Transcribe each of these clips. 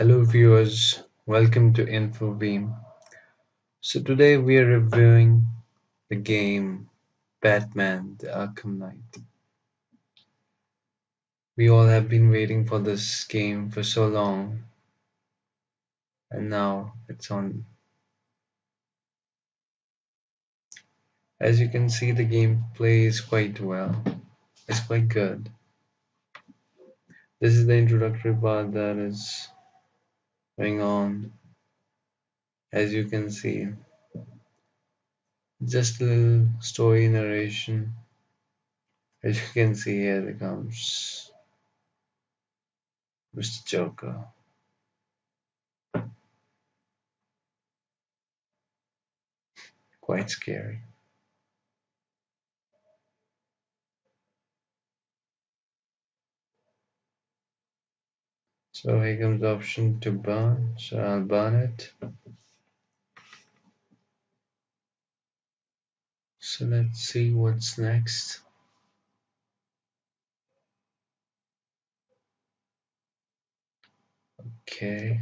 Hello viewers, welcome to InfoBeam. So today we are reviewing the game Batman the Arkham Knight. We all have been waiting for this game for so long and now it's on. As you can see the game plays quite well, it's quite good. This is the introductory part that is going on. As you can see just a little story narration. As you can see here it comes. Mr. Joker. Quite scary So here comes the option to burn, so I'll burn it. So let's see what's next. Okay,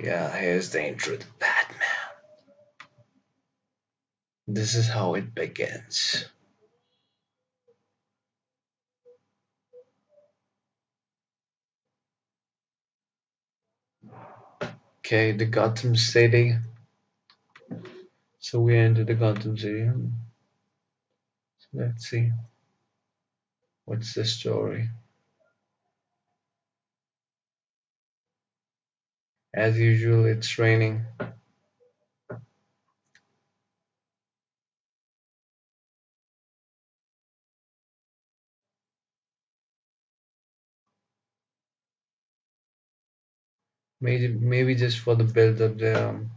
yeah, here's the intro to Batman. This is how it begins. Okay, the Gotham City. So we enter the Gotham City. So let's see. What's the story? As usual, it's raining. Maybe maybe just for the build up there. Um,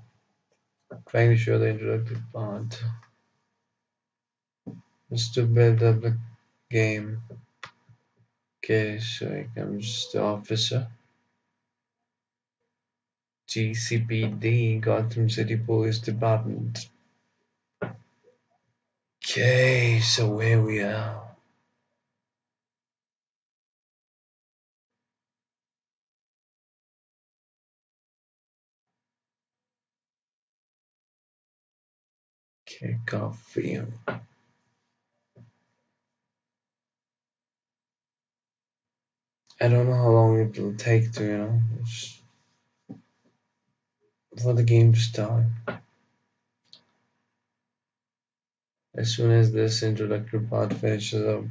trying to show the introductory part. Just to build up the game. Okay, so here comes the officer. GCPD, Gotham City Police Department. Okay, so where we are. Kick off film. I don't know how long it will take to, you know, for the game to start. As soon as this introductory part finishes up,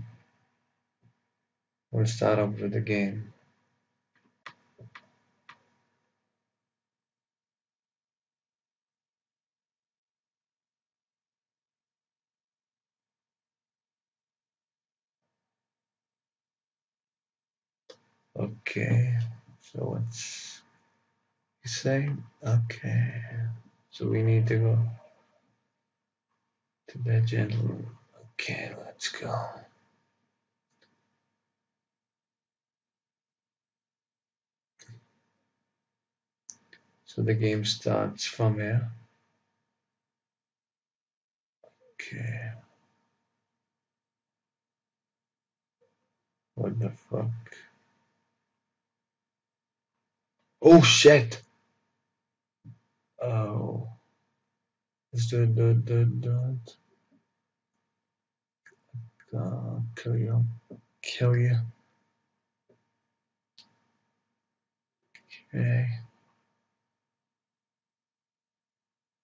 we'll start up with the game. Okay, so what's you say? Okay, so we need to go to that gentleman. Okay, let's go. So the game starts from here. Okay. What the fuck? Oh shit! Oh. Let's do it, do do do. Uh, kill you. Kill you. Okay.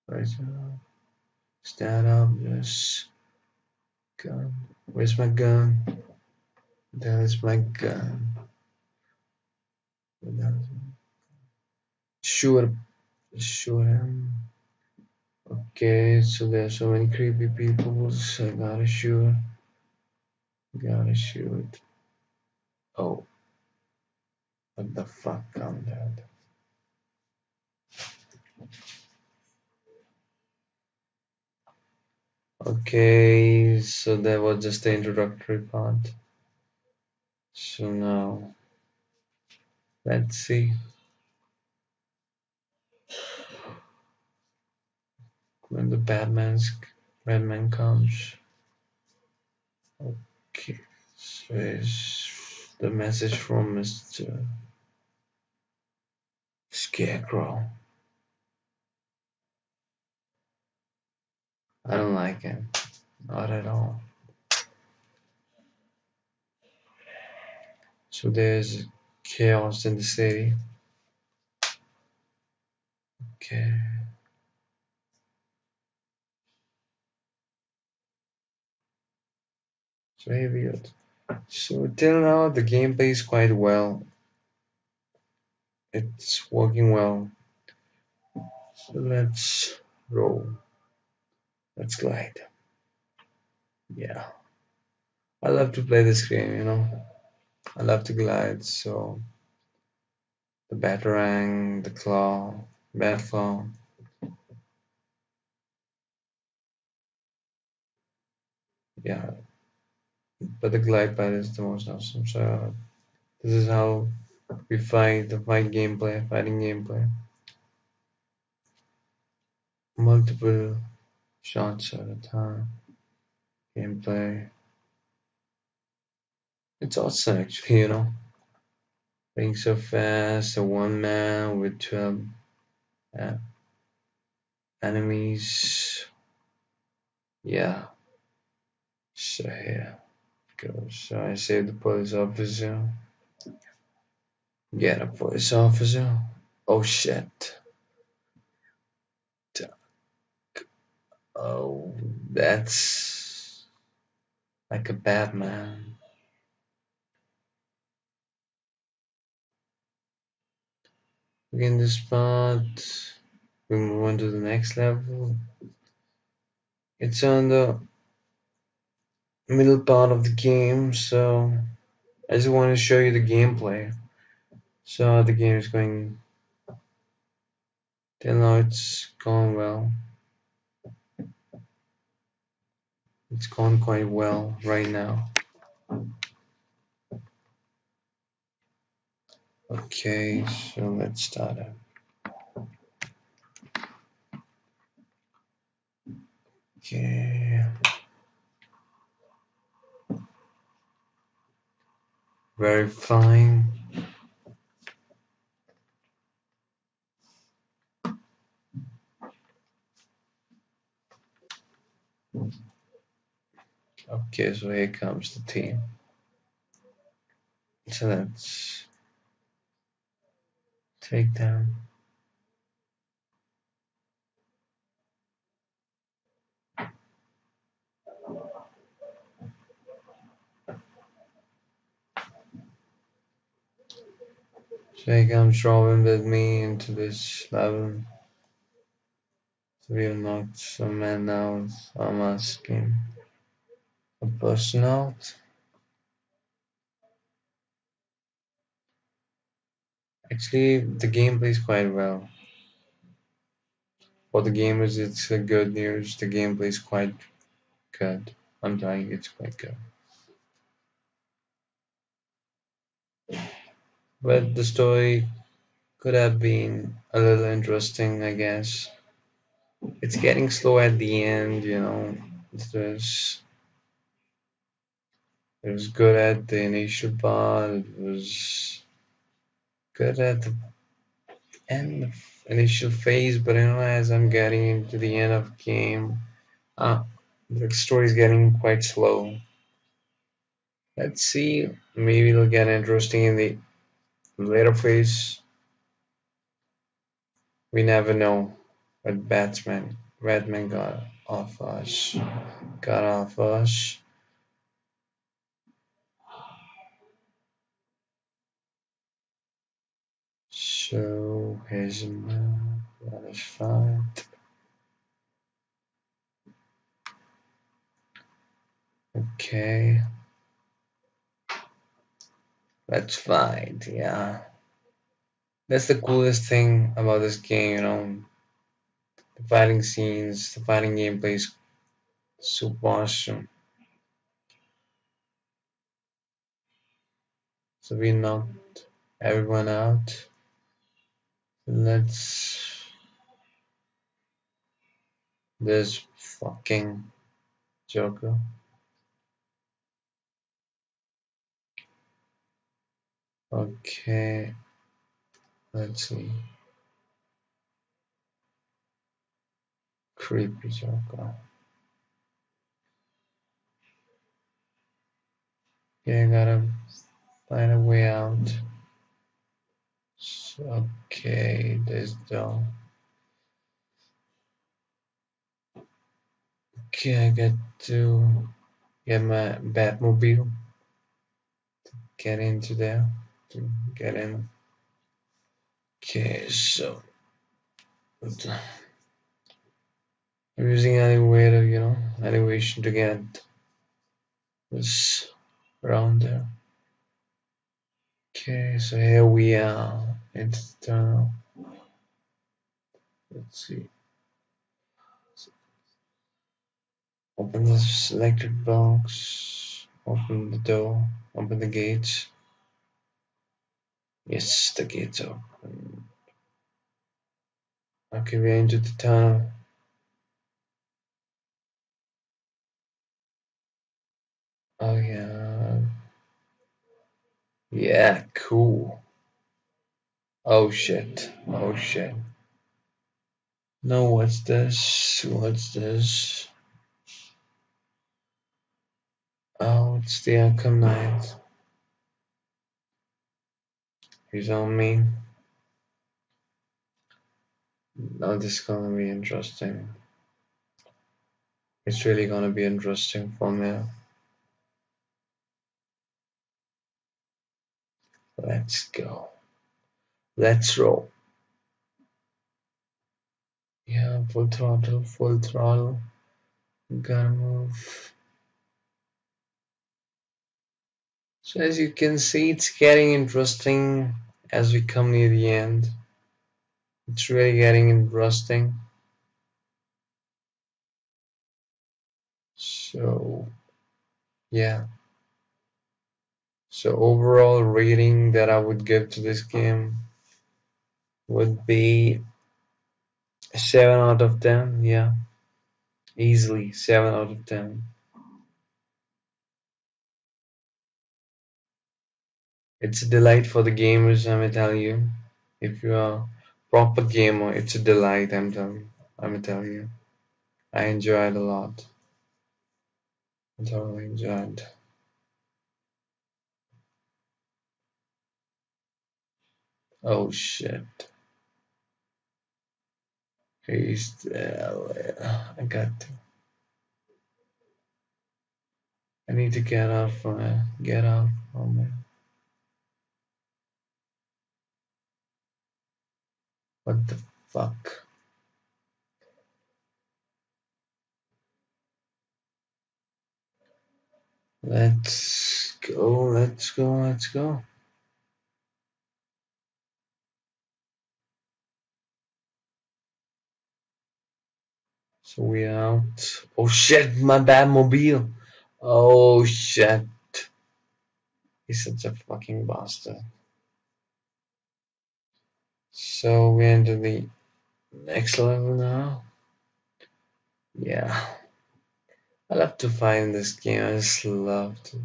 Where's up? Stand up, just gun. Where's my gun? There's my gun. Sure, sure. Okay, so there's so many creepy people, so I gotta shoot. Gotta shoot. Oh. What the fuck, I'm dead. Okay, so that was just the introductory part. So now, let's see. When the Batman's Batman comes. Okay, so it's the message from Mr. Scarecrow. I don't like him. Not at all. So there's chaos in the city. Okay. Very weird. So till now the gameplay is quite well. It's working well. So let's roll. Let's glide. Yeah. I love to play this game, you know. I love to glide, so the Batarang, the Claw, Bat Claw. Yeah. But the glide pad is the most awesome. So this is how we fight the fight gameplay, fighting gameplay. Multiple shots at a time. Gameplay. It's awesome actually, you know. Being so fast, a one man with 12 uh, enemies. Yeah. So here goes. So I save the police officer. Get a police officer. Oh shit. Oh, that's like a Batman. In this part, we move on to the next level. It's on the middle part of the game, so I just want to show you the gameplay. So the game is going till now it's going well. It's gone quite well right now. Okay, so let's start it. Okay. Verifying. Okay, so here comes the team. So let's take them. Here comes Robin with me into this level. So we have knocked some men out. I'm asking a person out. Actually, the game plays quite well. For the gamers, it's a good news. The game plays quite good. I'm telling you, it's quite good. But the story could have been a little interesting, I guess. It's getting slow at the end, you know. It was, it was good at the initial part. It was good at the end of initial phase, but you know, as I'm getting into the end of game, uh, the story is getting quite slow. Let's see, maybe it'll get interesting in the later phase. We never know what Batman, Batman got off us, got off us. So here's a map. That is fine. Okay. Let's fight, yeah. That's the coolest thing about this game, you know. The fighting scenes, the fighting gameplay is super awesome. So we knocked everyone out. Let's this fucking Joker. Okay, let's see. Creepy circle. Okay, I gotta find a way out. So, okay, this door. Okay, I got to get my Batmobile to get into there to get in. Okay, so I'm using any way to you know elevation to get this around there. Okay, so here we are tunnel. Let's see. Open the selected box. Open the door. Open the gates. Yes, the gates open. Hmm. Okay, we're into the tunnel. Oh yeah. Yeah, cool. Oh shit. Oh shit. No, what's this? What's this? Oh, it's the Arkham Knight. He's on me. Now this is gonna be interesting. It's really gonna be interesting for me. Let's go. Let's roll. Yeah, full throttle, full throttle. Gotta move. So as you can see, it's getting interesting as we come near the end. It's really getting interesting. So, yeah. So overall rating that I would give to this game would be 7 out of 10, yeah. Easily 7 out of 10. It's a delight for the gamers, I'm telling you. If you are a proper gamer, it's a delight, I'm telling I'm telling you. I enjoyed a lot. I totally enjoyed. Oh shit. He's there. I got to. I need to get out from it. Get out from it. What the fuck? Let's go, let's go, let's go. So we out. Oh shit, my Batmobile. Oh shit. He's such a fucking bastard. So we enter the next level now. Yeah. I love to find this game. I just love to.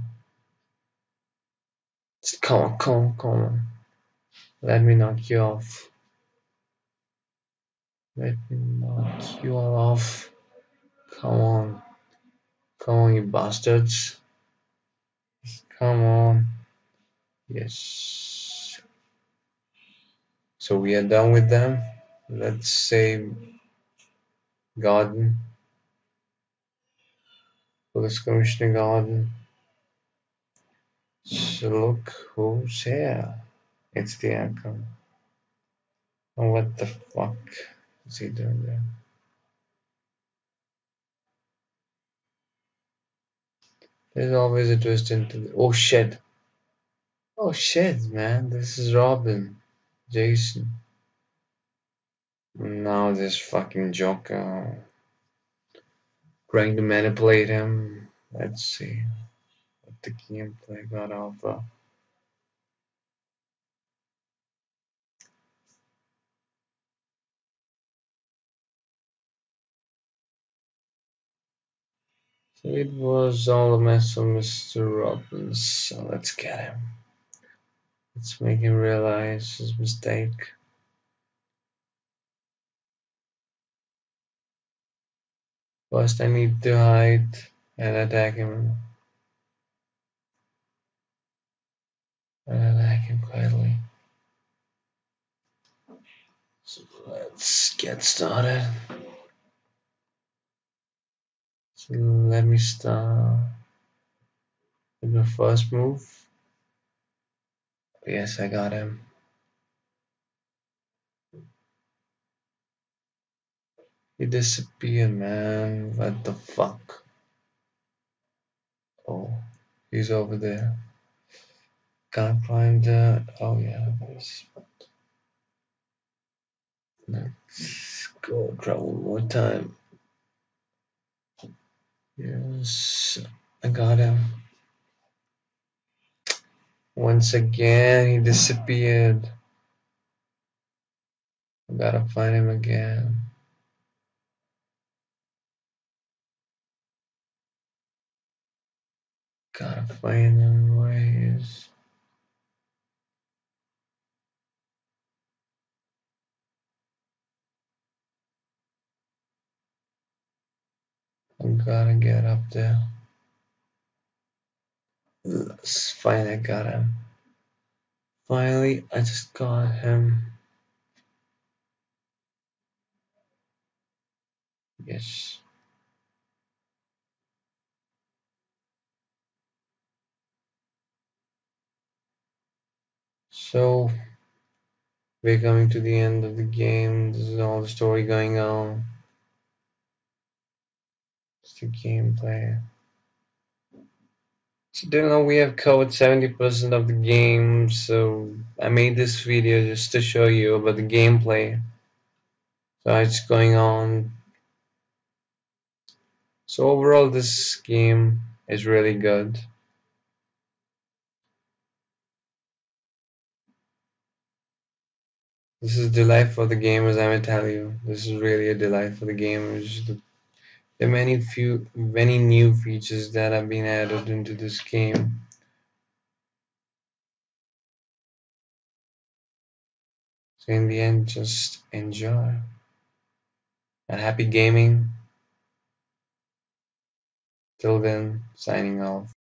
Just come on, come on, come on. Let me knock you off. Let me knock you all off. Come on. Come on, you bastards. Come on. Yes. So we are done with them. Let's save Gordon. Police Commissioner Gordon. So look who's here. It's the anchor. What the fuck is he doing there? There's always a twist into the. Oh shit! Oh shit, man! This is Robin, Jason. Now this fucking Joker trying to manipulate him. Let's see what the gameplay got offer. So it was all a mess of Mr. Robbins. So let's get him. Let's make him realize his mistake. First I need to hide and attack him. And attack him quietly. So let's get started. So let me start with the first move. Yes, I got him. He disappeared, man. What the fuck? Oh, he's over there. Can't find the. Oh, yeah, there's. Let's go try one more time. Yes, I got him. Once again, he disappeared. I gotta find him again. Gotta find him where he is. I gotta get up there. Let's I got him. Finally, I just got him. Yes. So, we're coming to the end of the game. This is all the story going on. It's the gameplay. Don't know we have covered 70% of the game, so I made this video just to show you about the gameplay. So it's going on. So overall this game is really good. This is delight for the gamers, I may tell you. This is really a delight for the gamers. Are many few many new features that have been added into this game. So in the end, just enjoy. And happy gaming. Till then, signing off.